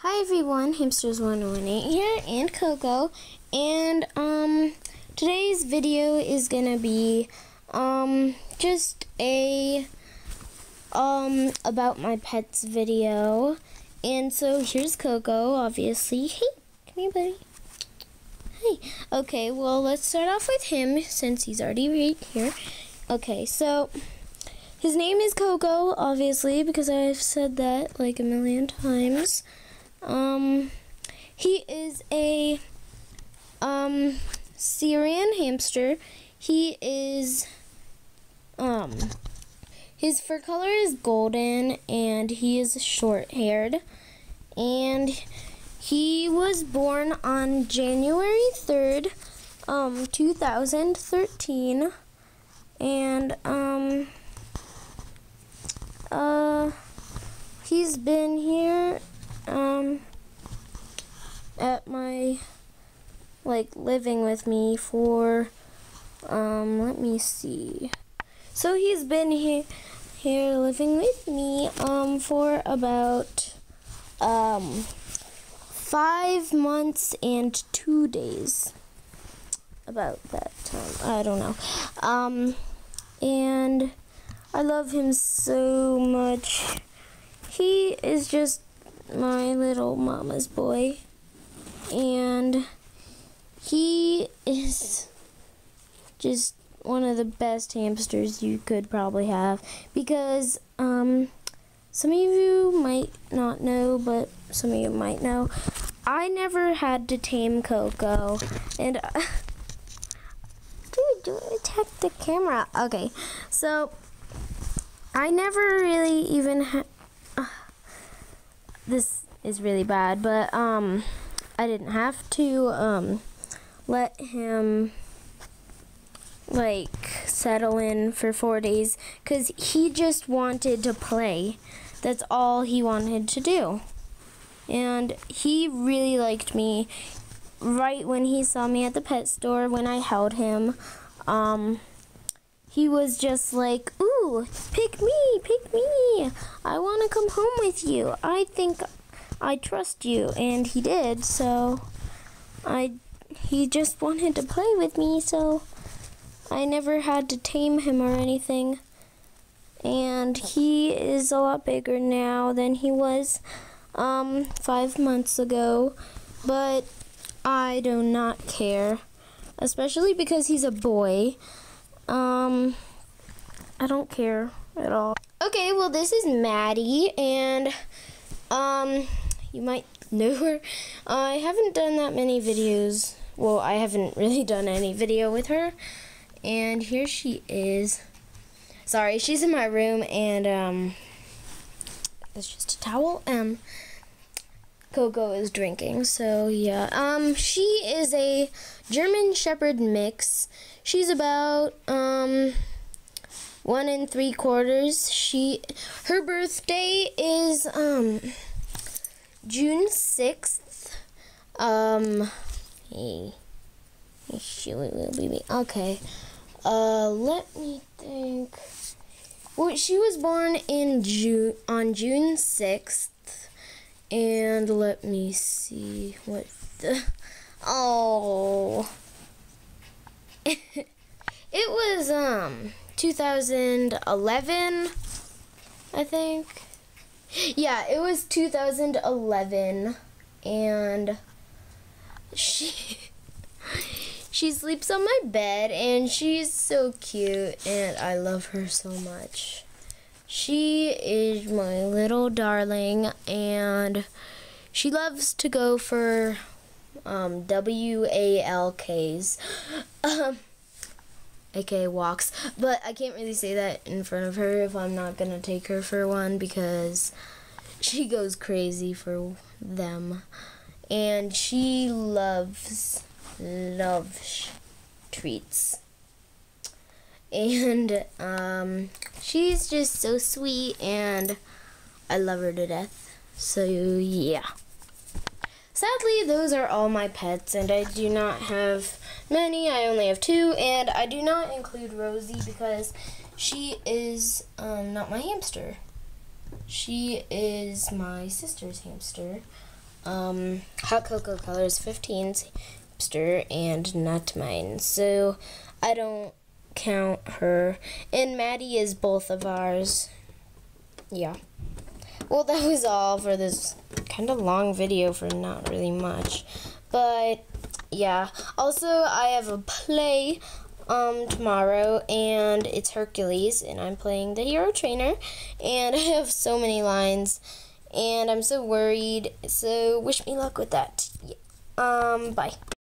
Hi everyone, Hamsters 118 here and Coco. And um today's video is gonna be um just a um about my pets video. And so here's Coco obviously. Hey come here buddy. Hey. Okay well let's start off with him since he's already right here. Okay so his name is Coco obviously because I've said that like a million times um, he is a um Syrian hamster. He is um his fur color is golden and he is short-haired and he was born on January 3rd um 2013 and um uh he's been here um at my like living with me for um let me see. So he's been here here living with me um for about um five months and two days. About that time i don't know. Um and i love him so much. He is just my little mama's boy. And he is just one of the best hamsters you could probably have because um, some of you might not know, but some of you might know. I never had to tame Coco, and uh, dude, don't attack the camera. Okay, so I never really even this is really bad, but um, I didn't have to um, let him like settle in for four days because he just wanted to play. That's all he wanted to do. And he really liked me right when he saw me at the pet store when I held him. Um, he was just like, Pick me, pick me. I want to come home with you. I think I trust you. And he did, so I he just wanted to play with me, so I never had to tame him or anything. And he is a lot bigger now than he was um, five months ago. But I do not care, especially because he's a boy. Um, I don't care at all. Okay, well this is Maddie, and um, you might know her. I haven't done that many videos. Well, I haven't really done any video with her, and here she is. Sorry, she's in my room, and um, it's just a towel. Um, Coco is drinking, so yeah. Um, she is a German Shepherd mix. She's about um one and three quarters. She her birthday is um June sixth. Um hey. Shoot, will be okay. Uh let me think. Well, she was born in June on June sixth. And let me see what the oh it was um 2011 I think yeah it was 2011 and she she sleeps on my bed and she's so cute and I love her so much she is my little darling and she loves to go for um, W-A-L-Ks. Um, aka walks. But I can't really say that in front of her if I'm not gonna take her for one because she goes crazy for them. And she loves, loves treats. And um, she's just so sweet and I love her to death. So yeah. Sadly, those are all my pets, and I do not have many. I only have two, and I do not include Rosie because she is um, not my hamster. She is my sister's hamster. um, Hot Cocoa Colors 15's hamster, and not mine. So I don't count her. And Maddie is both of ours. Yeah. Well, that was all for this kind of long video for not really much. But yeah. Also, I have a play um tomorrow and it's Hercules and I'm playing the hero trainer and I have so many lines and I'm so worried. So wish me luck with that. Um bye.